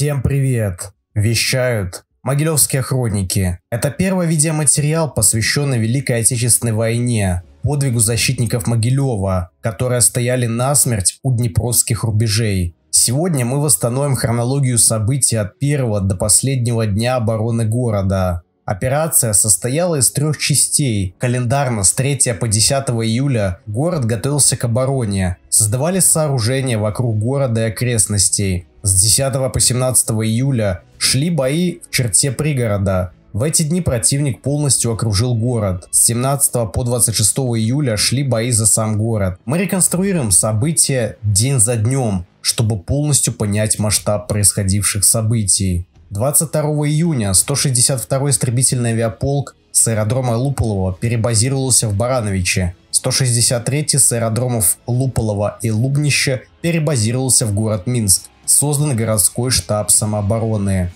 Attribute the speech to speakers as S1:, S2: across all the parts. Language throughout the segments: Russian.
S1: Всем привет! Вещают Могилевские хроники. Это первый видеоматериал, посвященный Великой Отечественной войне, подвигу защитников Могилева, которые стояли насмерть у днепровских рубежей. Сегодня мы восстановим хронологию событий от первого до последнего дня обороны города. Операция состояла из трех частей. Календарно с 3 по 10 июля город готовился к обороне. Создавались сооружения вокруг города и окрестностей. С 10 по 17 июля шли бои в черте пригорода. В эти дни противник полностью окружил город. С 17 по 26 июля шли бои за сам город. Мы реконструируем события день за днем, чтобы полностью понять масштаб происходивших событий. 22 июня 162 истребительный авиаполк с аэродрома Луполова перебазировался в Барановиче. 163 с аэродромов Луполова и Лубнище перебазировался в город Минск создан городской штаб самообороны.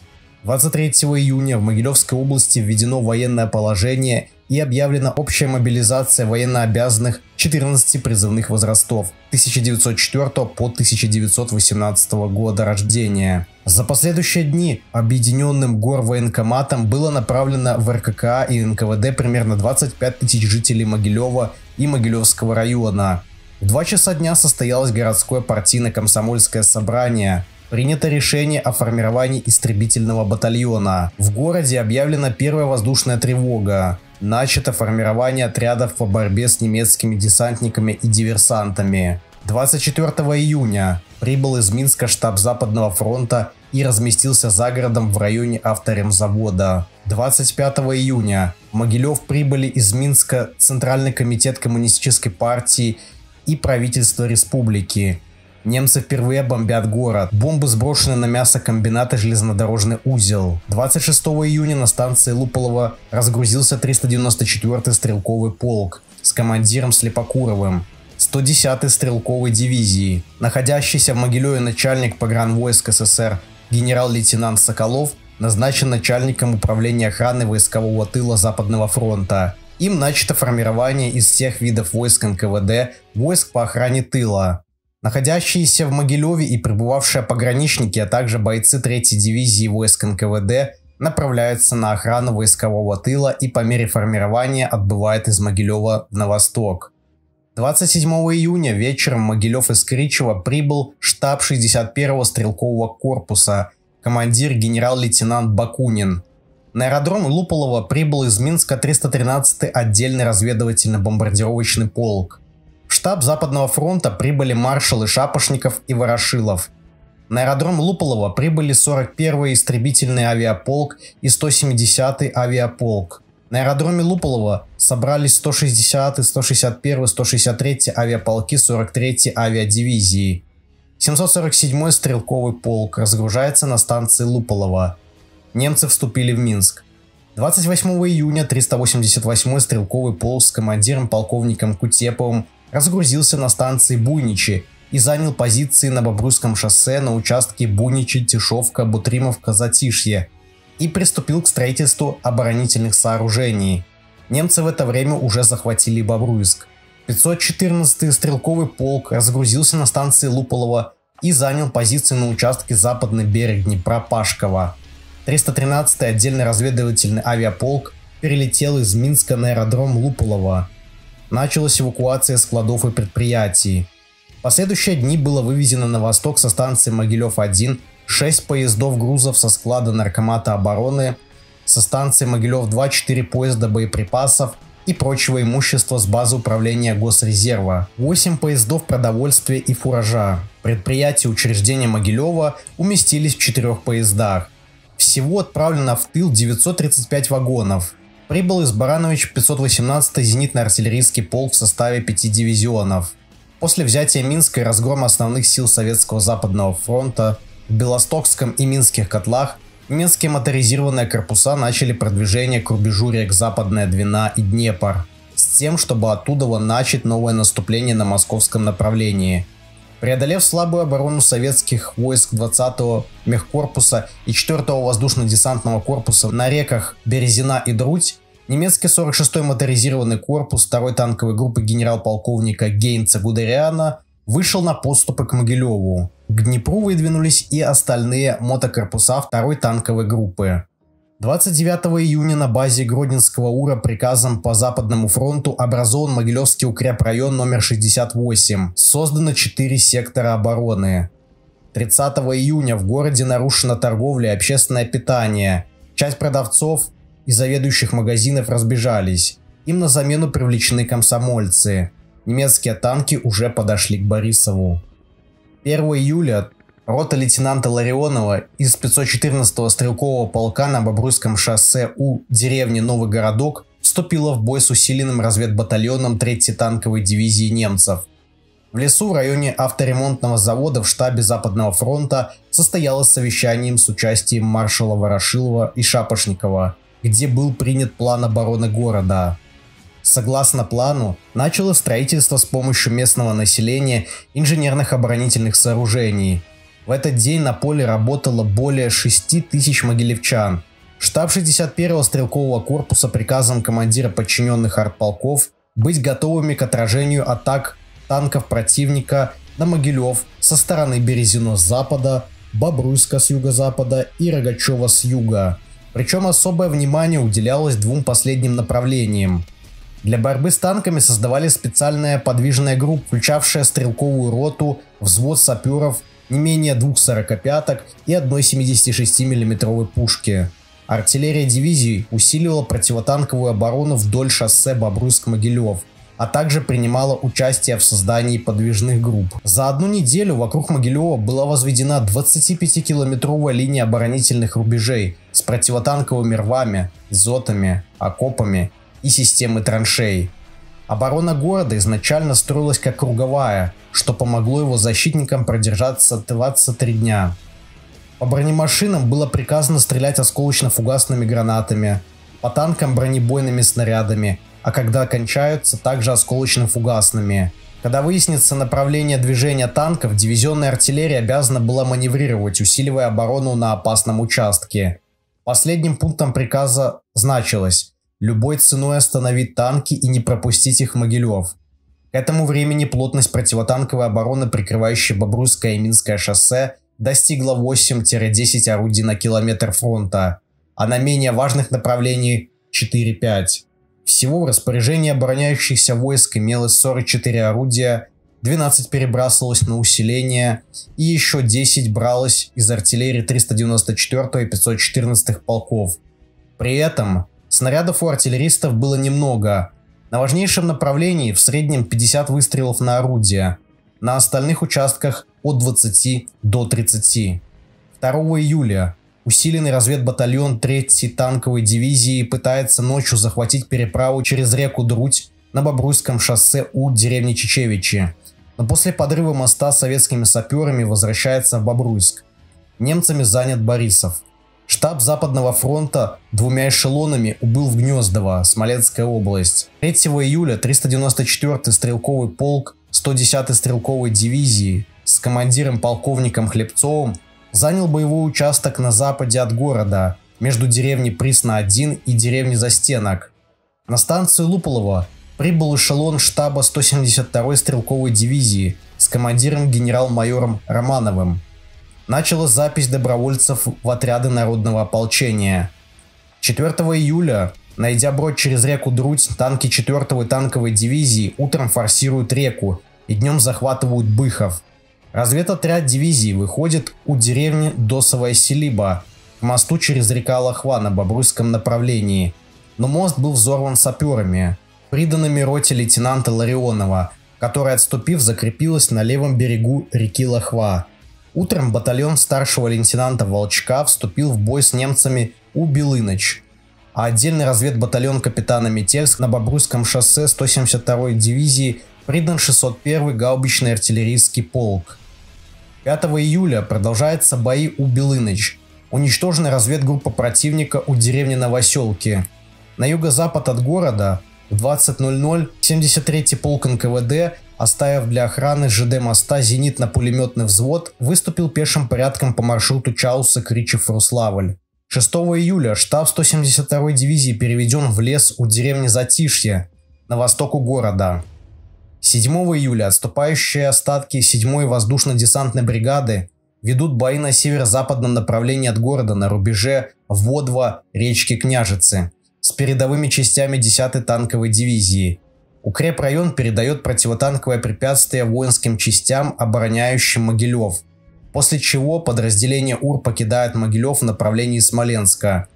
S1: 23 июня в Могилевской области введено военное положение и объявлена общая мобилизация военнообязанных 14 призывных возрастов 1904 по 1918 года рождения. За последующие дни объединенным гор военкоматом было направлено в РКК и НКВД примерно 25 тысяч жителей Могилева и Могилевского района. В два часа дня состоялось городское партийно-комсомольское собрание. Принято решение о формировании истребительного батальона. В городе объявлена первая воздушная тревога. Начато формирование отрядов по борьбе с немецкими десантниками и диверсантами. 24 июня прибыл из Минска штаб Западного фронта и разместился за городом в районе авторемзавода. 25 июня в Могилев прибыли из Минска Центральный комитет Коммунистической партии и правительство республики. Немцы впервые бомбят город. Бомбы сброшены на мясокомбинат и железнодорожный узел. 26 июня на станции Луполова разгрузился 394-й стрелковый полк с командиром Слепокуровым. 110-й стрелковой дивизии. Находящийся в Могилеве начальник погранвойск СССР генерал-лейтенант Соколов назначен начальником управления охраны войскового тыла Западного фронта. Им начато формирование из всех видов войск НКВД, войск по охране тыла. Находящиеся в Могилеве и пребывавшие пограничники, а также бойцы 3-й дивизии войск НКВД направляются на охрану войскового тыла и по мере формирования отбывают из Могилева на восток. 27 июня вечером Могилев из Кричева прибыл штаб 61-го стрелкового корпуса, командир генерал-лейтенант Бакунин – на аэродром Луполова прибыл из Минска 313-й отдельный разведывательно-бомбардировочный полк. В штаб Западного фронта прибыли маршалы Шапошников и Ворошилов. На аэродром Луполова прибыли 41-й истребительный авиаполк и 170-й авиаполк. На аэродроме Луполова собрались 160-й, 161-й, 163-й авиаполки 43-й авиадивизии. 747-й стрелковый полк разгружается на станции Луполова – немцы вступили в Минск. 28 июня 388-й стрелковый полк с командиром полковником Кутеповым разгрузился на станции Буйничи и занял позиции на Бобруйском шоссе на участке Буйничи, Тишовка, Бутримовка, Затишье и приступил к строительству оборонительных сооружений. Немцы в это время уже захватили Бобруйск. 514-й стрелковый полк разгрузился на станции Луполова и занял позиции на участке западный берег Днепра Пашкова. 313-й отдельный разведывательный авиаполк перелетел из Минска на аэродром Луполова. Началась эвакуация складов и предприятий. В последующие дни было вывезено на восток со станции Могилев-1 6 поездов грузов со склада Наркомата обороны, со станции Могилев-2 4 поезда боеприпасов и прочего имущества с базы управления Госрезерва, 8 поездов продовольствия и фуража. Предприятия учреждения Могилева уместились в четырех поездах. Всего отправлено в тыл 935 вагонов. Прибыл из Баранович 518-й зенитно-артиллерийский полк в составе 5 дивизионов. После взятия Минска и разгрома основных сил Советского Западного фронта в Белостокском и Минских котлах немецкие моторизированные корпуса начали продвижение к рубежу рек Западная Двина и Днепр с тем, чтобы оттуда начать новое наступление на московском направлении – Преодолев слабую оборону советских войск 20-го мехкорпуса и 4-го воздушно-десантного корпуса на реках Березина и Друдь, немецкий 46-й моторизированный корпус 2-й танковой группы генерал-полковника Гейнца Гудериана вышел на подступы к Могилеву. К Днепру выдвинулись и остальные мотокорпуса второй танковой группы. 29 июня на базе Гродненского УРА приказом по Западному фронту образован Могилевский укрепрайон номер 68. Создано 4 сектора обороны. 30 июня в городе нарушена торговля и общественное питание. Часть продавцов и заведующих магазинов разбежались. Им на замену привлечены комсомольцы. Немецкие танки уже подошли к Борисову. 1 июля рота лейтенанта Ларионова из 514-го стрелкового полка на Бобруйском шоссе у деревни Новый Городок вступила в бой с усиленным разведбатальоном 3-й танковой дивизии немцев. В лесу в районе авторемонтного завода в штабе Западного фронта состоялось совещание с участием маршала Ворошилова и Шапошникова, где был принят план обороны города. Согласно плану, началось строительство с помощью местного населения инженерных оборонительных сооружений. В этот день на поле работало более 6 тысяч могилевчан. Штаб 61-го стрелкового корпуса приказом командира подчиненных артполков быть готовыми к отражению атак танков противника на Могилев со стороны Березино с запада, Бобруйска с юго-запада и Рогачева с юга. Причем особое внимание уделялось двум последним направлениям для борьбы с танками создавали специальная подвижная группа, включавшая стрелковую роту, взвод саперов, не менее двух сорокопяток и одной 76 миллиметровой пушки. Артиллерия дивизии усиливала противотанковую оборону вдоль шоссе Бобруйск-Могилев, а также принимала участие в создании подвижных групп. За одну неделю вокруг Могилева была возведена 25-километровая линия оборонительных рубежей с противотанковыми рвами, зотами, окопами и системы траншей. Оборона города изначально строилась как круговая, что помогло его защитникам продержаться 23 дня. По бронемашинам было приказано стрелять осколочно-фугасными гранатами, по танкам бронебойными снарядами, а когда кончаются, также осколочно-фугасными. Когда выяснится направление движения танков, дивизионная артиллерия обязана была маневрировать, усиливая оборону на опасном участке. Последним пунктом приказа значилось любой ценой остановить танки и не пропустить их в Могилев. К этому времени плотность противотанковой обороны, прикрывающей Бобруйское и Минское шоссе, достигла 8-10 орудий на километр фронта, а на менее важных направлениях 4-5. Всего в распоряжении обороняющихся войск имелось 44 орудия, 12 перебрасывалось на усиление и еще 10 бралось из артиллерии 394 и 514 полков. При этом Снарядов у артиллеристов было немного. На важнейшем направлении в среднем 50 выстрелов на орудие. На остальных участках от 20 до 30. 2 июля усиленный разведбатальон 3-й танковой дивизии пытается ночью захватить переправу через реку Друдь на Бобруйском шоссе у деревни Чечевичи. Но после подрыва моста советскими саперами возвращается в Бобруйск. Немцами занят Борисов. Штаб Западного фронта двумя эшелонами убыл в Гнездово, Смоленская область. 3 июля 394-й стрелковый полк 110-й стрелковой дивизии с командиром полковником Хлебцовым занял боевой участок на западе от города, между деревней Присно-1 и деревней Застенок. На станцию Луполово прибыл эшелон штаба 172-й стрелковой дивизии с командиром генерал-майором Романовым началась запись добровольцев в отряды народного ополчения. 4 июля, найдя брод через реку Друдь, танки 4-й танковой дивизии утром форсируют реку и днем захватывают Быхов. Разведотряд дивизии выходит у деревни Досовая Селиба к мосту через река Лохва на Бобруйском направлении. Но мост был взорван саперами, приданными роте лейтенанта Ларионова, которая, отступив, закрепилась на левом берегу реки Лохва – Утром батальон старшего лейтенанта Волчка вступил в бой с немцами у Белыныч, а отдельный разведбатальон капитана Метельск на Бобруйском шоссе 172-й дивизии придан 601-й гаубичный артиллерийский полк. 5 июля продолжаются бои у Белыныч. Уничтожена разведгруппа противника у деревни Новоселки. На юго-запад от города в 20.00 73-й полк НКВД оставив для охраны ЖД моста зенитно-пулеметный взвод, выступил пешим порядком по маршруту Чауса Кричев-Руславль. 6 июля штаб 172-й дивизии переведен в лес у деревни Затишье, на востоку города. 7 июля отступающие остатки 7-й воздушно-десантной бригады ведут бои на северо-западном направлении от города на рубеже Водва речки Княжицы с передовыми частями 10-й танковой дивизии. Укрепрайон передает противотанковое препятствие воинским частям, обороняющим Могилев, после чего подразделение УР покидает Могилев в направлении Смоленска.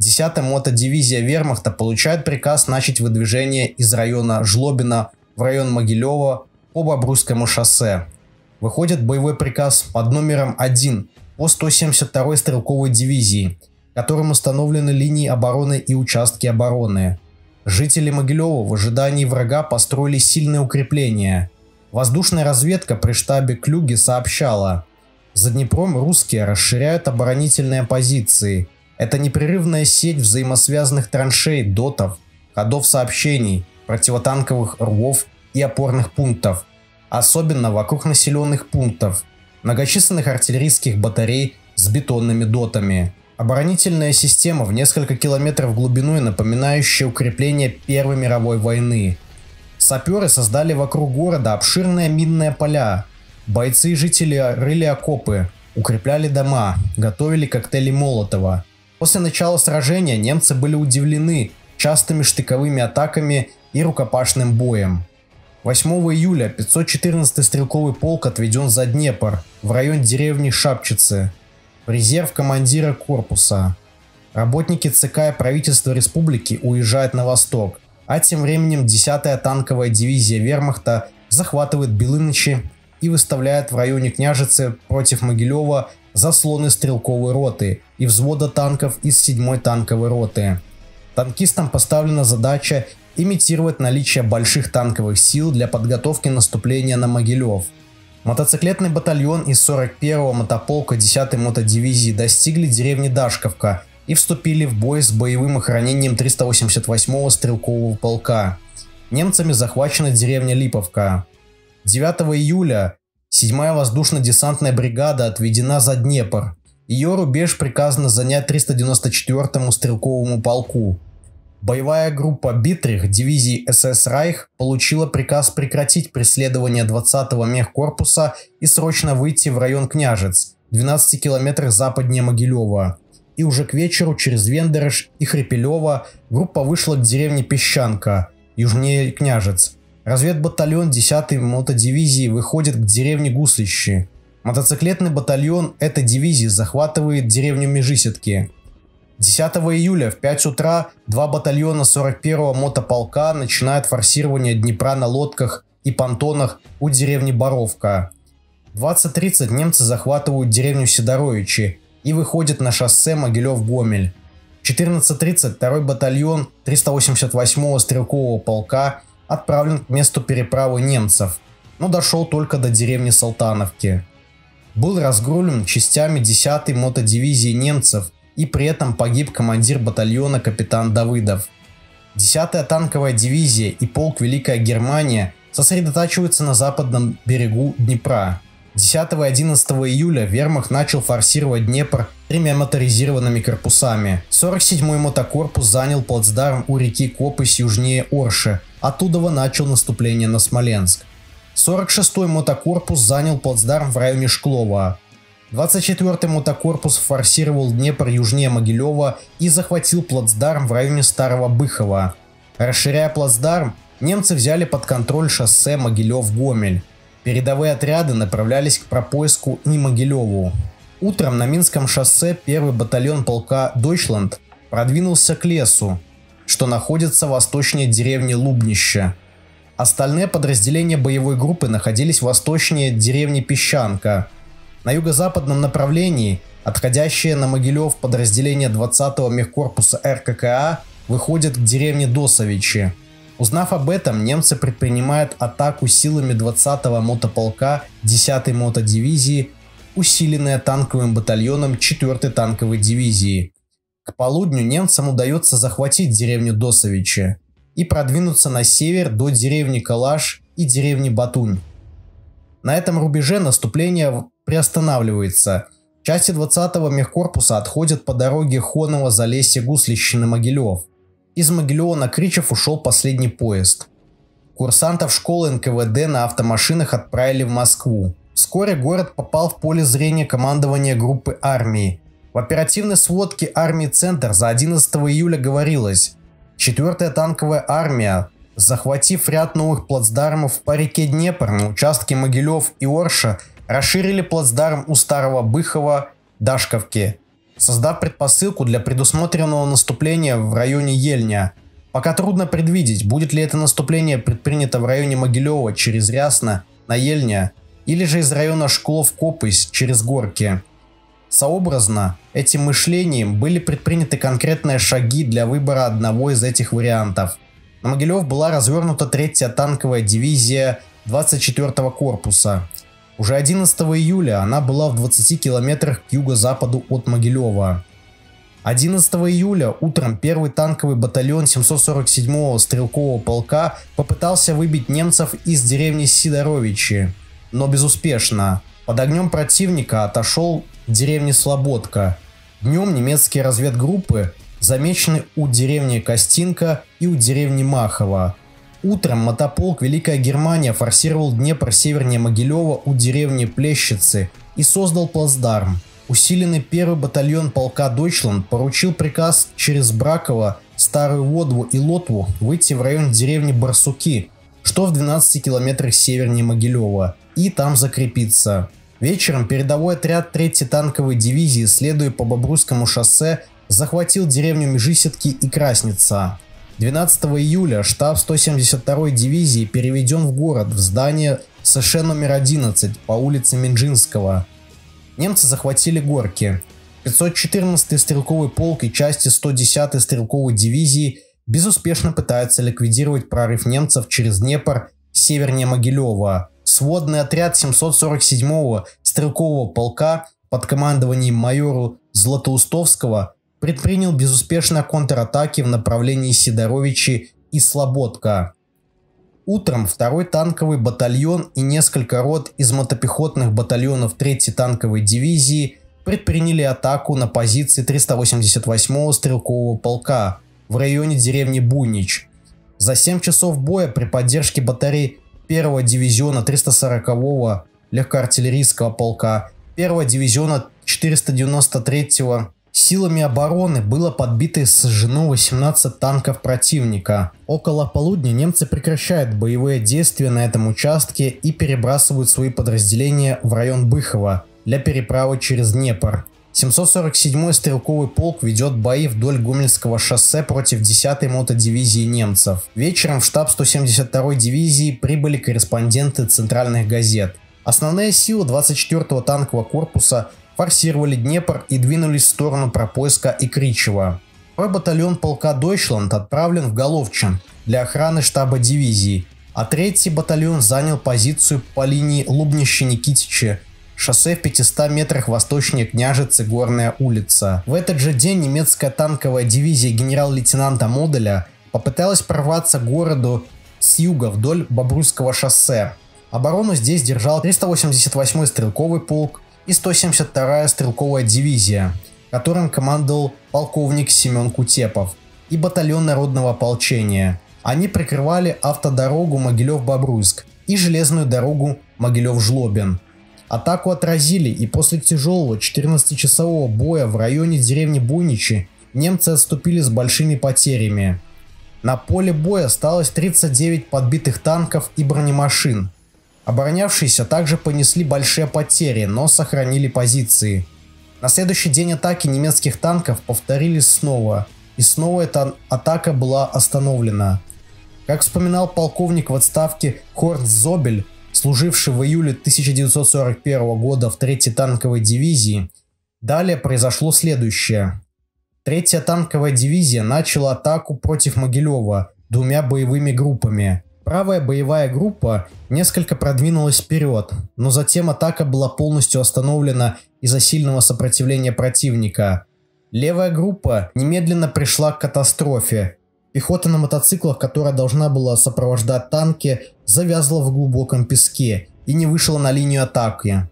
S1: 10-я мотодивизия Вермахта получает приказ начать выдвижение из района Жлобина в район Могилева по Бобруйскому шоссе. Выходит боевой приказ под номером 1 по 172-й стрелковой дивизии, которым установлены линии обороны и участки обороны. Жители Могилева в ожидании врага построили сильное укрепление. Воздушная разведка при штабе Клюги сообщала, за Днепром русские расширяют оборонительные позиции. Это непрерывная сеть взаимосвязанных траншей, дотов, ходов сообщений, противотанковых рвов и опорных пунктов, особенно вокруг населенных пунктов, многочисленных артиллерийских батарей с бетонными дотами. Оборонительная система в несколько километров глубиной, напоминающая укрепление Первой мировой войны. Саперы создали вокруг города обширные минные поля. Бойцы и жители рыли окопы, укрепляли дома, готовили коктейли Молотова. После начала сражения немцы были удивлены частыми штыковыми атаками и рукопашным боем. 8 июля 514-й стрелковый полк отведен за Днепр, в район деревни Шапчицы. Резерв командира корпуса. Работники ЦК и правительства республики уезжают на восток, а тем временем 10-я танковая дивизия вермахта захватывает Белынычи и выставляет в районе Княжицы против Могилева заслоны стрелковой роты и взвода танков из 7-й танковой роты. Танкистам поставлена задача имитировать наличие больших танковых сил для подготовки наступления на Могилев. Мотоциклетный батальон из 41-го мотополка 10-й мотодивизии достигли деревни Дашковка и вступили в бой с боевым охранением 388-го стрелкового полка. Немцами захвачена деревня Липовка. 9 июля 7-я воздушно-десантная бригада отведена за Днепр. Ее рубеж приказано занять 394-му стрелковому полку. Боевая группа Битрих дивизии СС Райх получила приказ прекратить преследование 20-го мехкорпуса и срочно выйти в район Княжец, 12 километрах западнее Могилева. И уже к вечеру через Вендерыш и Хрипелева группа вышла к деревне Песчанка, южнее Княжец. Разведбатальон 10-й мотодивизии выходит к деревне Гуслищи. Мотоциклетный батальон этой дивизии захватывает деревню Межисетки. 10 июля в 5 утра два батальона 41-го мотополка начинают форсирование Днепра на лодках и понтонах у деревни Боровка. В 20.30 немцы захватывают деревню Сидоровичи и выходят на шоссе Могилев-Гомель. 14.30 второй батальон 388-го стрелкового полка отправлен к месту переправы немцев, но дошел только до деревни Салтановки. Был разгрулен частями 10-й мотодивизии немцев и при этом погиб командир батальона капитан Давыдов. 10-я танковая дивизия и полк Великая Германия сосредотачиваются на западном берегу Днепра. 10 и 11 июля Вермах начал форсировать Днепр тремя моторизированными корпусами. 47-й мотокорпус занял плацдарм у реки Копысь южнее Орши, оттуда начал наступление на Смоленск. 46-й мотокорпус занял плацдарм в районе Шклова. 24-й мотокорпус форсировал Днепр южнее Могилева и захватил плацдарм в районе Старого Быхова. Расширяя плацдарм, немцы взяли под контроль шоссе Могилев-Гомель. Передовые отряды направлялись к пропоиску и Могилеву. Утром на Минском шоссе первый батальон полка Дойчланд продвинулся к лесу, что находится восточнее деревни Лубнище. Остальные подразделения боевой группы находились восточнее деревни Песчанка – на юго-западном направлении, отходящее на Могилев подразделение 20-го мехкорпуса РККА выходит к деревне Досовичи. Узнав об этом, немцы предпринимают атаку силами 20-го мотополка 10-й мотодивизии, усиленная танковым батальоном 4-й танковой дивизии. К полудню немцам удается захватить деревню Досовичи и продвинуться на север до деревни Калаш и деревни Батунь. На этом рубеже наступление приостанавливается. Части 20-го мехкорпуса отходят по дороге Хонова Залесье Гуслищи на Могилев. Из Могилева Кричев ушел последний поезд. Курсантов школы НКВД на автомашинах отправили в Москву. Вскоре город попал в поле зрения командования группы армии. В оперативной сводке армии «Центр» за 11 июля говорилось, 4-я танковая армия, захватив ряд новых плацдармов по реке Днепр на участке Могилев и Орша, расширили плацдарм у Старого Быхова, Дашковки, создав предпосылку для предусмотренного наступления в районе Ельня. Пока трудно предвидеть, будет ли это наступление предпринято в районе Могилева через Рясно на Ельня, или же из района Школов-Копысь через Горки. Сообразно, этим мышлением были предприняты конкретные шаги для выбора одного из этих вариантов. На Могилев была развернута третья танковая дивизия 24-го корпуса. Уже 11 июля она была в 20 километрах к юго-западу от Могилева. 11 июля утром первый танковый батальон 747-го стрелкового полка попытался выбить немцев из деревни Сидоровичи, но безуспешно. Под огнем противника отошел в деревне Слободка. Днем немецкие разведгруппы замечены у деревни Костинка и у деревни Махова. Утром мотополк Великая Германия форсировал Днепр севернее Могилева у деревни Плещицы и создал плацдарм. Усиленный первый батальон полка Дойчланд поручил приказ через Браково, Старую Водву и Лотву выйти в район деревни Барсуки, что в 12 километрах севернее Могилева, и там закрепиться. Вечером передовой отряд 3-й танковой дивизии, следуя по Бобруйскому шоссе, захватил деревню Межисетки и Красница. 12 июля штаб 172-й дивизии переведен в город в здание США номер 11 по улице Минджинского. Немцы захватили горки. 514-й стрелковый полк и части 110-й стрелковой дивизии безуспешно пытаются ликвидировать прорыв немцев через Днепр севернее Могилева. Сводный отряд 747-го стрелкового полка под командованием майору Златоустовского предпринял безуспешно контратаки в направлении Сидоровичи и Слободка. Утром второй танковый батальон и несколько рот из мотопехотных батальонов 3-й танковой дивизии предприняли атаку на позиции 388-го стрелкового полка в районе деревни Буйнич. За 7 часов боя при поддержке батарей 1-го дивизиона 340-го легкоартиллерийского полка, 1-го дивизиона 493-го Силами обороны было подбито и сожжено 18 танков противника. Около полудня немцы прекращают боевые действия на этом участке и перебрасывают свои подразделения в район Быхова для переправы через Днепр. 747-й стрелковый полк ведет бои вдоль Гомельского шоссе против 10-й мотодивизии немцев. Вечером в штаб 172-й дивизии прибыли корреспонденты центральных газет. Основная сила 24-го танкового корпуса форсировали Днепр и двинулись в сторону Пропойска и Кричева. Второй батальон полка Дойчланд отправлен в Головчин для охраны штаба дивизии, а третий батальон занял позицию по линии Лубнище-Никитичи, шоссе в 500 метрах восточнее Княжицы Горная улица. В этот же день немецкая танковая дивизия генерал-лейтенанта Моделя попыталась прорваться к городу с юга вдоль Бобруйского шоссе. Оборону здесь держал 388-й стрелковый полк, и 172-я стрелковая дивизия, которым командовал полковник Семен Кутепов, и батальон народного ополчения. Они прикрывали автодорогу Могилев-Бобруйск и железную дорогу Могилев-Жлобин. Атаку отразили и после тяжелого 14-часового боя в районе деревни Буйничи немцы отступили с большими потерями. На поле боя осталось 39 подбитых танков и бронемашин, Оборонявшиеся также понесли большие потери, но сохранили позиции. На следующий день атаки немецких танков повторились снова, и снова эта атака была остановлена. Как вспоминал полковник в отставке Хорн Зобель, служивший в июле 1941 года в 3-й танковой дивизии, далее произошло следующее. Третья танковая дивизия начала атаку против Могилева двумя боевыми группами – Правая боевая группа несколько продвинулась вперед, но затем атака была полностью остановлена из-за сильного сопротивления противника. Левая группа немедленно пришла к катастрофе. Пехота на мотоциклах, которая должна была сопровождать танки, завязла в глубоком песке и не вышла на линию атаки.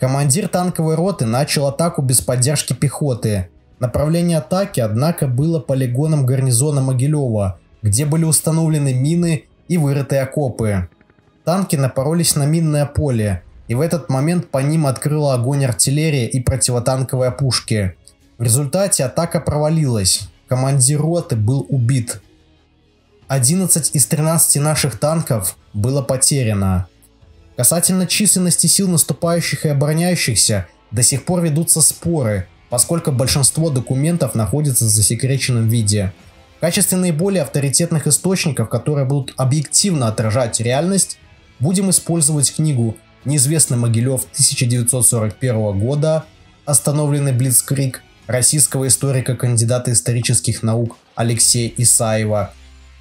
S1: Командир танковой роты начал атаку без поддержки пехоты. Направление атаки, однако, было полигоном гарнизона Могилева, где были установлены мины и вырытые окопы. Танки напоролись на минное поле, и в этот момент по ним открыла огонь артиллерия и противотанковые пушки. В результате атака провалилась. Командир роты был убит. 11 из 13 наших танков было потеряно. Касательно численности сил наступающих и обороняющихся, до сих пор ведутся споры, поскольку большинство документов находится в засекреченном виде. В качестве наиболее авторитетных источников, которые будут объективно отражать реальность, будем использовать книгу «Неизвестный Могилев» 1941 года, остановленный Блицкрик, российского историка кандидата исторических наук Алексея Исаева,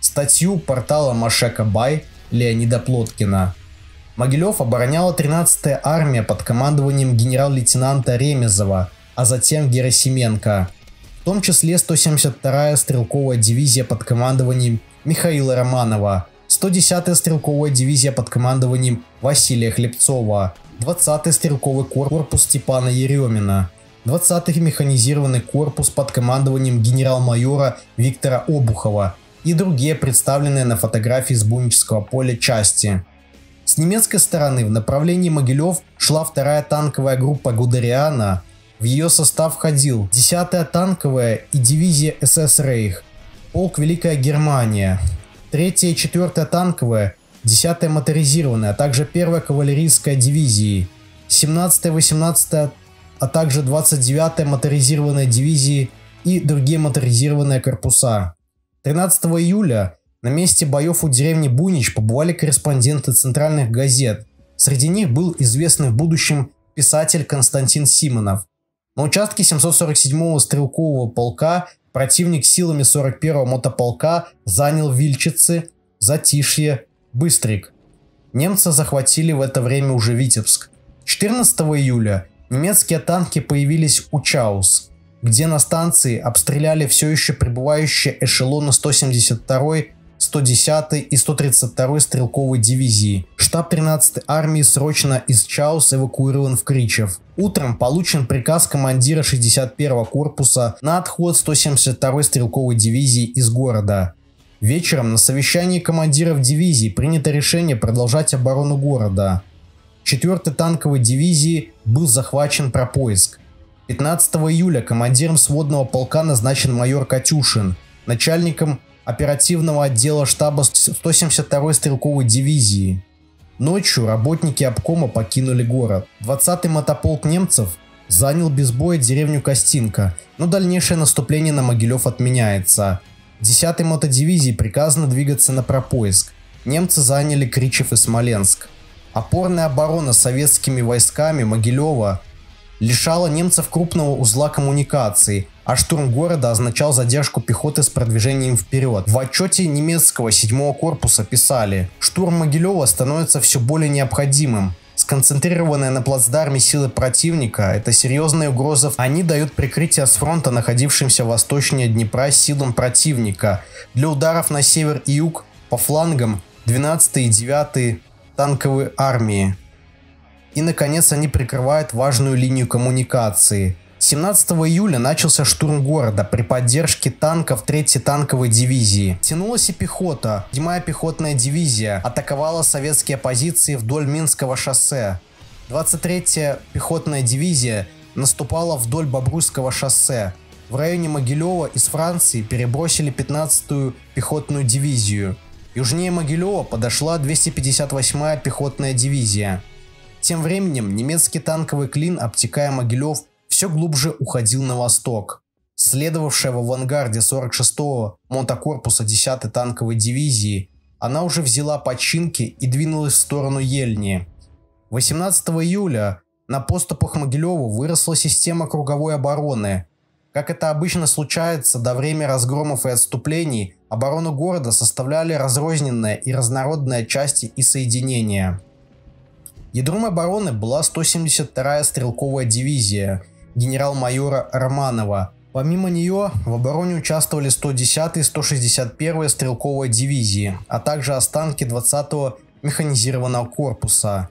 S1: статью портала Машека Бай Леонида Плоткина. Могилев обороняла 13-я армия под командованием генерал-лейтенанта Ремезова, а затем Герасименко. В том числе 172-я стрелковая дивизия под командованием Михаила Романова, 110-я стрелковая дивизия под командованием Василия Хлебцова, 20-й стрелковый корпус Степана Еремина, 20-й механизированный корпус под командованием генерал-майора Виктора Обухова и другие представленные на фотографии с Бунического поля части. С немецкой стороны в направлении Могилев шла вторая танковая группа Гудериана. В ее состав входил 10-я танковая и дивизия СС Рейх, полк Великая Германия, 3-я и 4-я танковая, 10-я моторизированная, а также 1-я кавалерийская дивизии, 17-я, 18-я, а также 29-я моторизированная дивизии и другие моторизированные корпуса. 13 июля на месте боев у деревни Бунич побывали корреспонденты центральных газет. Среди них был известный в будущем писатель Константин Симонов. На участке 747-го стрелкового полка противник силами 41-го мотополка занял Вильчицы, Затишье, Быстрик. Немцы захватили в это время уже Витебск. 14 июля немецкие танки появились у Чаус, где на станции обстреляли все еще прибывающие эшелоны 172-й 110 и 132 стрелковой дивизии. Штаб 13 армии срочно из Чаус эвакуирован в Кричев. Утром получен приказ командира 61 корпуса на отход 172 стрелковой дивизии из города. Вечером на совещании командиров дивизий принято решение продолжать оборону города. 4 танковой дивизии был захвачен Пропоиск. 15 июля командиром сводного полка назначен майор Катюшин, начальником оперативного отдела штаба 172-й стрелковой дивизии. Ночью работники обкома покинули город. 20-й мотополк немцев занял без боя деревню Костинка, но дальнейшее наступление на Могилев отменяется. 10-й мотодивизии приказано двигаться на пропоиск. Немцы заняли Кричев и Смоленск. Опорная оборона советскими войсками Могилева лишала немцев крупного узла коммуникации, а штурм города означал задержку пехоты с продвижением вперед. В отчете немецкого 7 корпуса писали, штурм Могилева становится все более необходимым. Сконцентрированные на плацдарме силы противника – это серьезная угроза. Они дают прикрытие с фронта, находившимся восточнее Днепра, силам противника. Для ударов на север и юг по флангам 12 и 9 танковые армии. И, наконец, они прикрывают важную линию коммуникации. 17 июля начался штурм города при поддержке танков 3-й танковой дивизии. Тянулась и пехота. 7-я пехотная дивизия атаковала советские позиции вдоль Минского шоссе. 23-я пехотная дивизия наступала вдоль Бобруйского шоссе. В районе Могилева из Франции перебросили 15-ю пехотную дивизию. Южнее Могилева подошла 258-я пехотная дивизия. Тем временем немецкий танковый клин, обтекая Могилев, все глубже уходил на восток. Следовавшая в авангарде 46-го мотокорпуса 10-й танковой дивизии, она уже взяла починки и двинулась в сторону Ельни. 18 июля на поступах Могилеву выросла система круговой обороны. Как это обычно случается до времени разгромов и отступлений, оборону города составляли разрозненные и разнородные части и соединения. Ядром обороны была 172-я стрелковая дивизия генерал-майора Романова. Помимо нее в обороне участвовали 110-я и 161-я стрелковая дивизии, а также останки 20-го механизированного корпуса.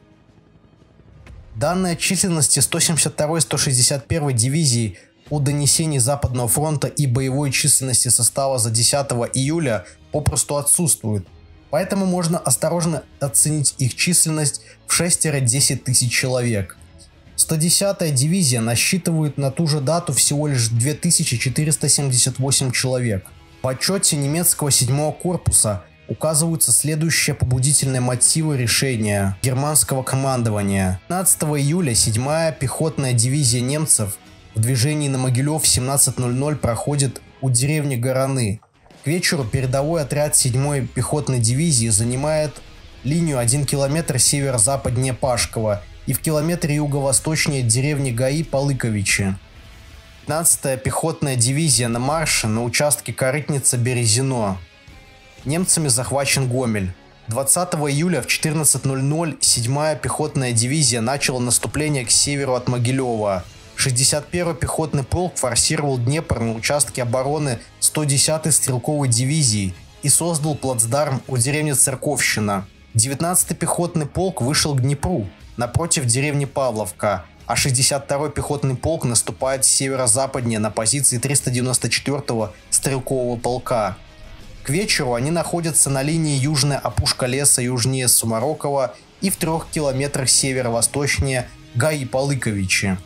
S1: Данные численности 172-й и 161-й дивизии о донесении Западного фронта и боевой численности состава за 10 июля попросту отсутствуют. Поэтому можно осторожно оценить их численность в 6-10 тысяч человек. 110-я дивизия насчитывает на ту же дату всего лишь 2478 человек. В отчете немецкого 7-го корпуса указываются следующие побудительные мотивы решения германского командования. 15 июля 7-я пехотная дивизия немцев в движении на Могилев в 17.00 проходит у деревни Гораны. К вечеру передовой отряд 7-й пехотной дивизии занимает линию 1 километр северо-западнее Пашкова и в километре юго-восточнее деревни Гаи Полыковичи. 15-я пехотная дивизия на марше на участке Корытница-Березино. Немцами захвачен Гомель. 20 июля в 14.00 7-я пехотная дивизия начала наступление к северу от Могилева. 61-й пехотный полк форсировал Днепр на участке обороны 110-й стрелковой дивизии и создал плацдарм у деревни Церковщина. 19-й пехотный полк вышел к Днепру, напротив деревни Павловка, а 62-й пехотный полк наступает северо-западнее на позиции 394-го стрелкового полка. К вечеру они находятся на линии южная опушка леса южнее Сумарокова и в трех километрах северо-восточнее Гаи Полыковичи.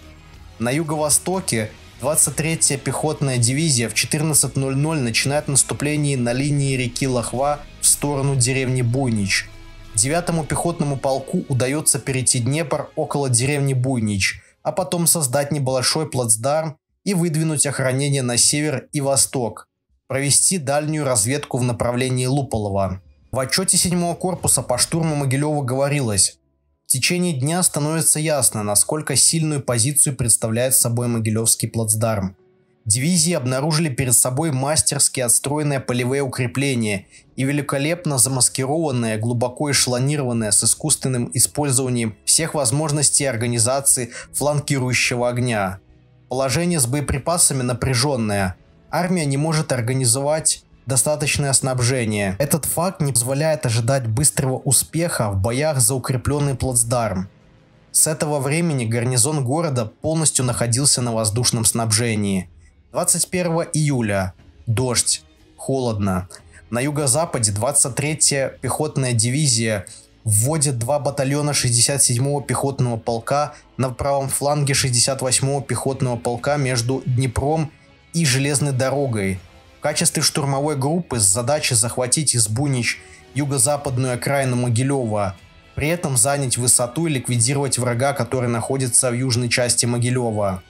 S1: На юго-востоке 23-я пехотная дивизия в 14.00 начинает наступление на линии реки Лохва в сторону деревни Буйнич. 9-му пехотному полку удается перейти Днепр около деревни Буйнич, а потом создать небольшой плацдарм и выдвинуть охранение на север и восток, провести дальнюю разведку в направлении Луполова. В отчете 7 корпуса по штурму Могилева говорилось, в течение дня становится ясно, насколько сильную позицию представляет собой Могилевский плацдарм. Дивизии обнаружили перед собой мастерски отстроенные полевые укрепления и великолепно замаскированное, глубоко эшелонированное с искусственным использованием всех возможностей организации фланкирующего огня. Положение с боеприпасами напряженное – армия не может организовать достаточное снабжение. Этот факт не позволяет ожидать быстрого успеха в боях за укрепленный плацдарм. С этого времени гарнизон города полностью находился на воздушном снабжении. 21 июля. Дождь. Холодно. На юго-западе 23-я пехотная дивизия вводит два батальона 67-го пехотного полка на правом фланге 68-го пехотного полка между Днепром и железной дорогой. В качестве штурмовой группы с задачей захватить из Бунич юго-западную окраину Могилева, при этом занять высоту и ликвидировать врага, который находится в южной части Могилева.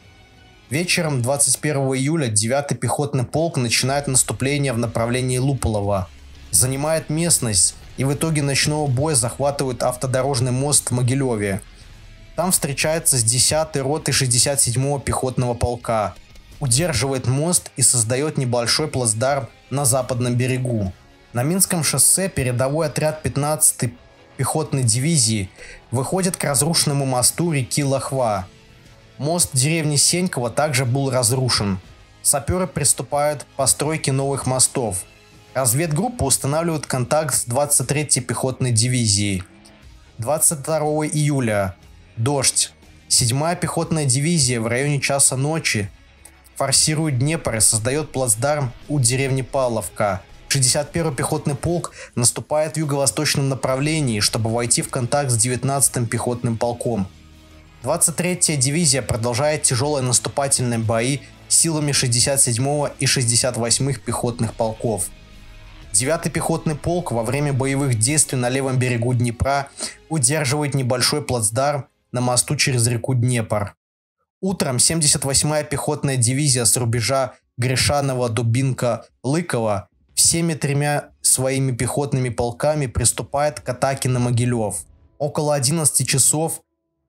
S1: Вечером 21 июля 9-й пехотный полк начинает наступление в направлении Луполова, занимает местность и в итоге ночного боя захватывает автодорожный мост в Могилеве. Там встречается с 10-й ротой 67-го пехотного полка – удерживает мост и создает небольшой плацдарм на западном берегу. На Минском шоссе передовой отряд 15-й пехотной дивизии выходит к разрушенному мосту реки Лохва. Мост деревни Сенькова также был разрушен. Саперы приступают к постройке новых мостов. Разведгруппа устанавливает контакт с 23-й пехотной дивизией. 22 июля. Дождь. 7-я пехотная дивизия в районе часа ночи форсирует Днепр и создает плацдарм у деревни Павловка. 61-й пехотный полк наступает в юго-восточном направлении, чтобы войти в контакт с 19-м пехотным полком. 23-я дивизия продолжает тяжелые наступательные бои силами 67-го и 68-х пехотных полков. 9-й пехотный полк во время боевых действий на левом берегу Днепра удерживает небольшой плацдарм на мосту через реку Днепр. Утром 78-я пехотная дивизия с рубежа Гришанова, Дубинка, Лыкова всеми тремя своими пехотными полками приступает к атаке на Могилев. Около 11 часов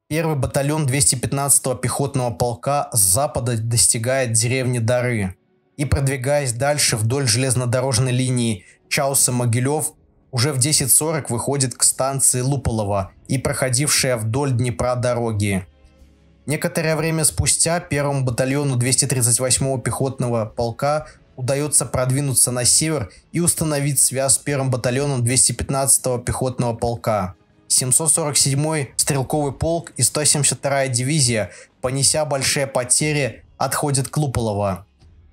S1: первый батальон 215-го пехотного полка с запада достигает деревни Дары и, продвигаясь дальше вдоль железнодорожной линии Чауса-Могилев, уже в 10.40 выходит к станции Луполова и проходившая вдоль Днепра дороги. Некоторое время спустя первому батальону 238-го пехотного полка удается продвинуться на север и установить связь с первым батальоном 215-го пехотного полка. 747-й стрелковый полк и 172-я дивизия, понеся большие потери, отходят к Луполово.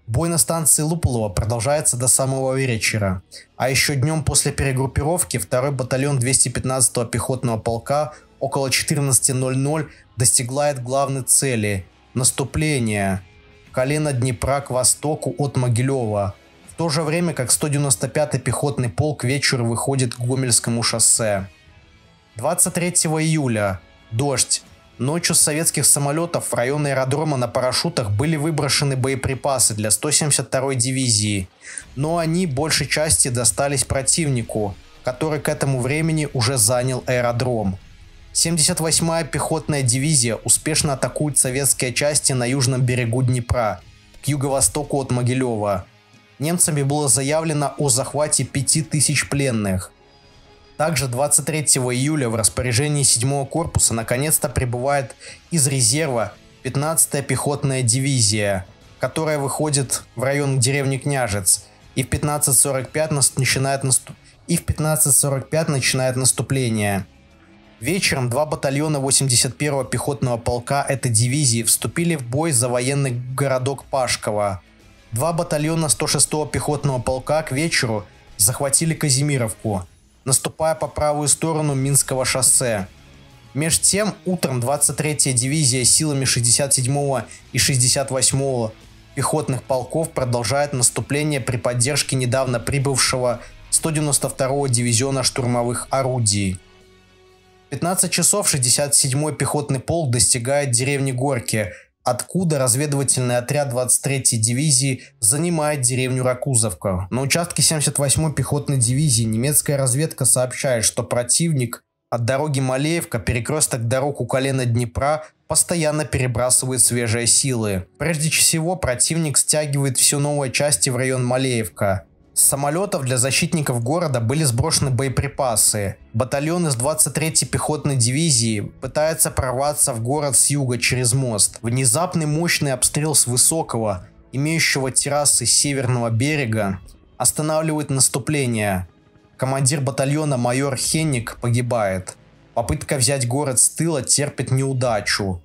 S1: Бой на станции Луполова продолжается до самого вечера. А еще днем после перегруппировки второй батальон 215-го пехотного полка около 14.00 достигает главной цели – наступления колено Днепра к востоку от Могилева. В то же время как 195-й пехотный полк вечеру выходит к Гомельскому шоссе. 23 июля. Дождь. Ночью с советских самолетов в район аэродрома на парашютах были выброшены боеприпасы для 172-й дивизии, но они большей части достались противнику, который к этому времени уже занял аэродром. 78-я пехотная дивизия успешно атакует советские части на южном берегу Днепра, к юго-востоку от Могилева. Немцами было заявлено о захвате 5000 пленных. Также 23 июля в распоряжении 7 корпуса наконец-то прибывает из резерва 15-я пехотная дивизия, которая выходит в район деревни Княжец и в 15.45 начинает, наступ... и в 15.45 начинает наступление. Вечером два батальона 81-го пехотного полка этой дивизии вступили в бой за военный городок Пашково. Два батальона 106-го пехотного полка к вечеру захватили Казимировку – наступая по правую сторону Минского шоссе. Меж тем, утром 23-я дивизия силами 67-го и 68-го пехотных полков продолжает наступление при поддержке недавно прибывшего 192-го дивизиона штурмовых орудий. 15 часов 67-й пехотный полк достигает деревни Горки – откуда разведывательный отряд 23-й дивизии занимает деревню Ракузовка. На участке 78-й пехотной дивизии немецкая разведка сообщает, что противник от дороги Малеевка перекресток дорог у колена Днепра постоянно перебрасывает свежие силы. Прежде всего, противник стягивает все новые части в район Малеевка. С самолетов для защитников города были сброшены боеприпасы. Батальон из 23-й пехотной дивизии пытается прорваться в город с юга через мост. Внезапный мощный обстрел с высокого, имеющего террасы северного берега, останавливает наступление. Командир батальона майор Хенник погибает. Попытка взять город с тыла терпит неудачу.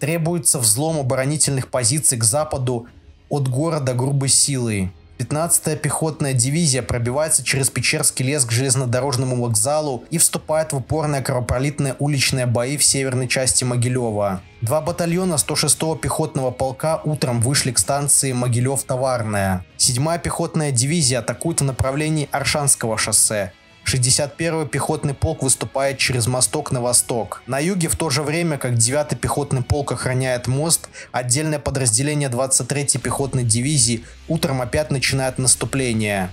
S1: Требуется взлом оборонительных позиций к западу от города грубой силой. 15-я пехотная дивизия пробивается через Печерский лес к железнодорожному вокзалу и вступает в упорные кровопролитные уличные бои в северной части Могилева. Два батальона 106-го пехотного полка утром вышли к станции Могилев-Товарная. 7-я пехотная дивизия атакует в направлении Аршанского шоссе. 61-й пехотный полк выступает через мосток на восток. На юге в то же время, как 9-й пехотный полк охраняет мост, отдельное подразделение 23-й пехотной дивизии утром опять начинает наступление.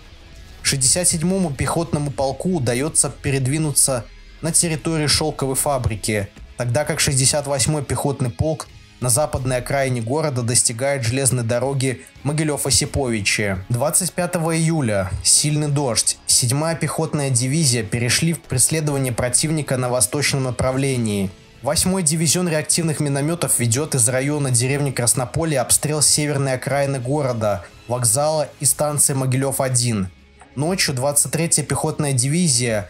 S1: 67-му пехотному полку удается передвинуться на территорию шелковой фабрики, тогда как 68-й пехотный полк на западной окраине города достигает железной дороги Могилев-Осиповичи. 25 июля сильный дождь. 7-я пехотная дивизия перешли в преследование противника на восточном направлении. 8-й дивизион реактивных минометов ведет из района деревни Краснополье обстрел северной окраины города, вокзала и станции Могилев-1. Ночью 23-я пехотная дивизия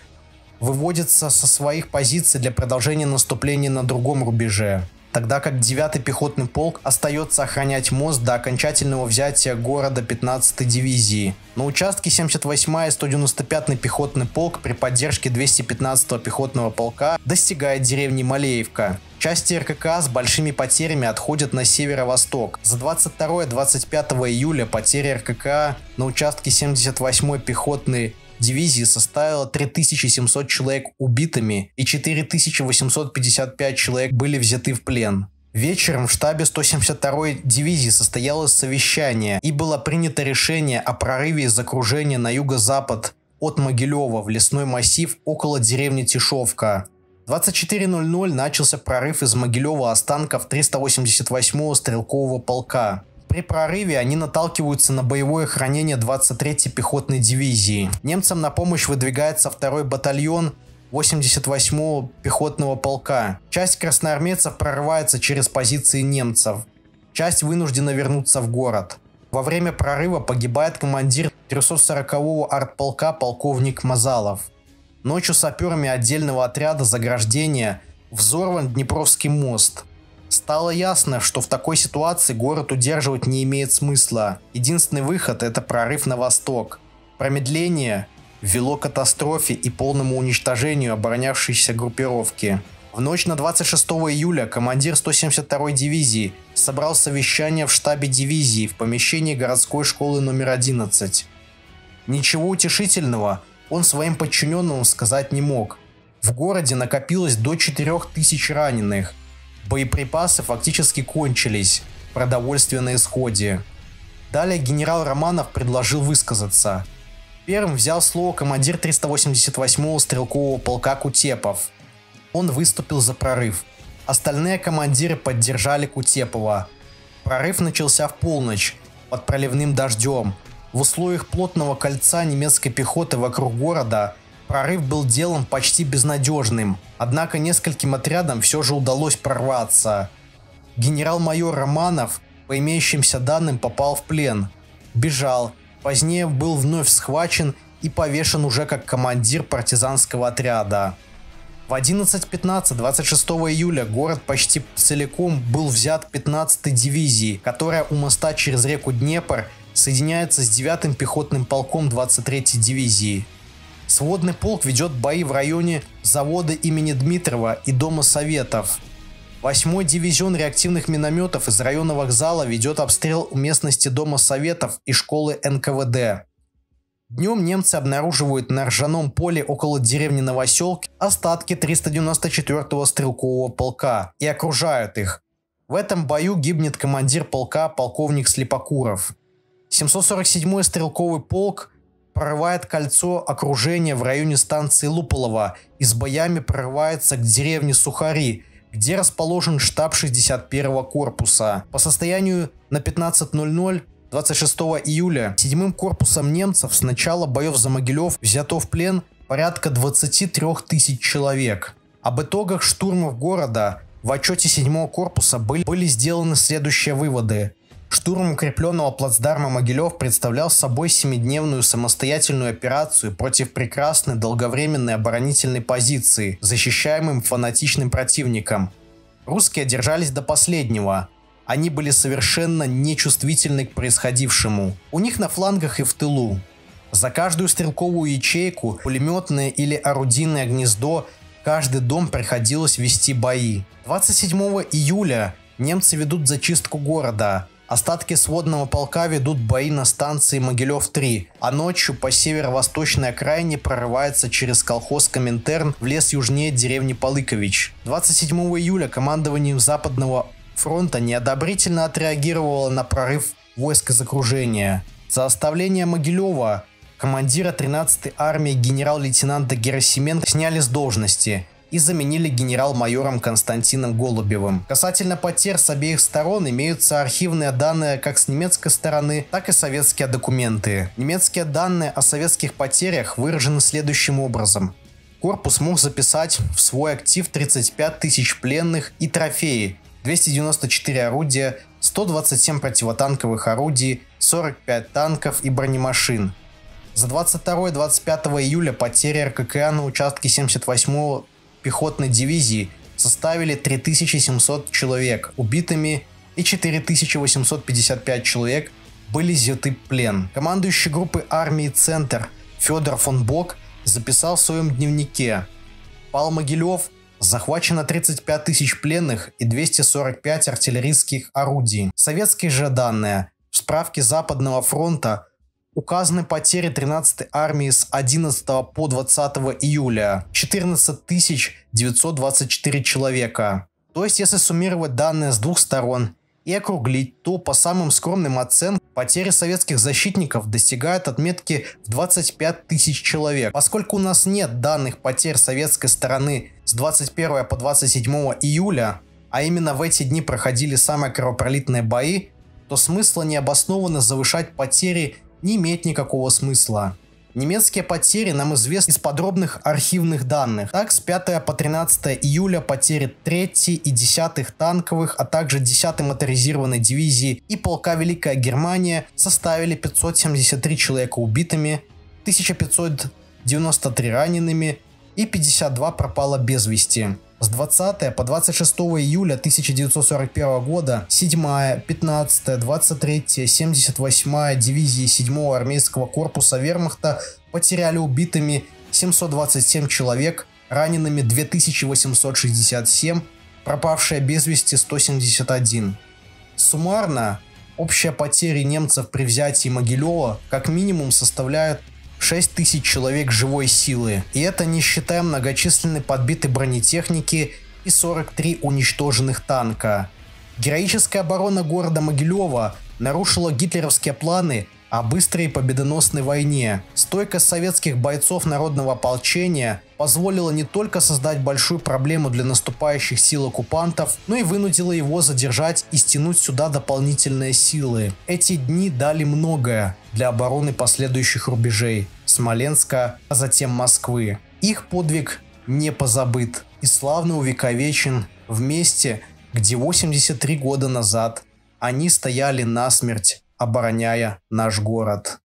S1: выводится со своих позиций для продолжения наступления на другом рубеже тогда как 9-й пехотный полк остается охранять мост до окончательного взятия города 15-й дивизии. На участке 78-й и 195-й пехотный полк при поддержке 215-го пехотного полка достигает деревни Малеевка. Части РКК с большими потерями отходят на северо-восток. За 22-25 июля потери РКК на участке 78-й пехотный дивизии составило 3700 человек убитыми и 4855 человек были взяты в плен. Вечером в штабе 172-й дивизии состоялось совещание и было принято решение о прорыве из окружения на юго-запад от Могилева в лесной массив около деревни Тишовка. 24.00 начался прорыв из Могилева останков 388-го стрелкового полка. При прорыве они наталкиваются на боевое хранение 23-й пехотной дивизии. Немцам на помощь выдвигается второй батальон 88-го пехотного полка. Часть красноармейцев прорывается через позиции немцев. Часть вынуждена вернуться в город. Во время прорыва погибает командир 340-го артполка полковник Мазалов. Ночью саперами отдельного отряда заграждения взорван Днепровский мост – Стало ясно, что в такой ситуации город удерживать не имеет смысла. Единственный выход – это прорыв на восток. Промедление вело к катастрофе и полному уничтожению оборонявшейся группировки. В ночь на 26 июля командир 172-й дивизии собрал совещание в штабе дивизии в помещении городской школы номер 11. Ничего утешительного он своим подчиненным сказать не мог. В городе накопилось до 4000 раненых. Боеприпасы фактически кончились, продовольствие на исходе. Далее генерал Романов предложил высказаться. Первым взял слово командир 388-го стрелкового полка Кутепов – он выступил за прорыв. Остальные командиры поддержали Кутепова. Прорыв начался в полночь, под проливным дождем. В условиях плотного кольца немецкой пехоты вокруг города прорыв был делом почти безнадежным, однако нескольким отрядам все же удалось прорваться. Генерал-майор Романов, по имеющимся данным, попал в плен. Бежал, позднее был вновь схвачен и повешен уже как командир партизанского отряда. В 11.15 26 июля город почти целиком был взят 15-й дивизией, которая у моста через реку Днепр соединяется с 9-м пехотным полком 23-й дивизии. Сводный полк ведет бои в районе завода имени Дмитрова и Дома Советов. 8-й дивизион реактивных минометов из района вокзала ведет обстрел местности Дома Советов и школы НКВД. Днем немцы обнаруживают на ржаном поле около деревни Новоселки остатки 394-го стрелкового полка и окружают их. В этом бою гибнет командир полка полковник Слепокуров. 747-й стрелковый полк прорывает кольцо окружения в районе станции Луполова и с боями прорывается к деревне Сухари, где расположен штаб 61-го корпуса. По состоянию на 15.00 26 июля седьмым корпусом немцев с начала боев за Могилев взято в плен порядка 23 тысяч человек. Об итогах штурмов города в отчете седьмого корпуса были, были сделаны следующие выводы. Штурм укрепленного плацдарма Могилев представлял собой семидневную самостоятельную операцию против прекрасной долговременной оборонительной позиции, защищаемым фанатичным противником. Русские держались до последнего, они были совершенно нечувствительны к происходившему. У них на флангах и в тылу. За каждую стрелковую ячейку, пулеметное или орудийное гнездо, каждый дом приходилось вести бои. 27 июля немцы ведут зачистку города. Остатки сводного полка ведут бои на станции Могилев-3, а ночью по северо-восточной окраине прорывается через колхоз Коминтерн в лес южнее деревни Полыкович. 27 июля командованием западного фронта неодобрительно отреагировала на прорыв войск из окружения. За оставление Могилева командира 13-й армии генерал-лейтенанта Герасименко сняли с должности и заменили генерал-майором Константином Голубевым. Касательно потерь с обеих сторон имеются архивные данные как с немецкой стороны, так и советские документы. Немецкие данные о советских потерях выражены следующим образом. Корпус мог записать в свой актив 35 тысяч пленных и трофеи, 294 орудия, 127 противотанковых орудий, 45 танков и бронемашин. За 22-25 июля потери РККА на участке 78-го пехотной дивизии составили 3700 человек убитыми и 4855 человек были взяты плен. Командующий группы армии «Центр» Федор фон Бок записал в своем дневнике «Пал Могилев Захвачено 35 тысяч пленных и 245 артиллерийских орудий. Советские же данные. В справке Западного фронта указаны потери 13-й армии с 11 по 20 июля. 14 924 человека. То есть, если суммировать данные с двух сторон и округлить, то по самым скромным оценкам потери советских защитников достигают отметки в 25 тысяч человек. Поскольку у нас нет данных потерь советской стороны с 21 по 27 июля, а именно в эти дни проходили самые кровопролитные бои, то смысла необоснованно завышать потери не имеет никакого смысла. Немецкие потери нам известны из подробных архивных данных. Так, с 5 по 13 июля потери 3 и 10 танковых, а также 10 моторизированной дивизии и полка Великая Германия составили 573 человека убитыми, 1593 ранеными и 52 пропало без вести. С 20 по 26 июля 1941 года 7, 15, 23, 78 дивизии 7 армейского корпуса вермахта потеряли убитыми 727 человек, ранеными 2867, пропавшие без вести 171. Суммарно, общая потеря немцев при взятии Могилева как минимум составляет 6 тысяч человек живой силы. И это не считая многочисленной подбитой бронетехники и 43 уничтоженных танка. Героическая оборона города Могилева нарушила гитлеровские планы о быстрой победоносной войне. Стойкость советских бойцов народного ополчения позволила не только создать большую проблему для наступающих сил оккупантов, но и вынудила его задержать и стянуть сюда дополнительные силы. Эти дни дали многое для обороны последующих рубежей Смоленска, а затем Москвы. Их подвиг не позабыт и славно увековечен в месте, где 83 года назад они стояли насмерть обороняя наш город.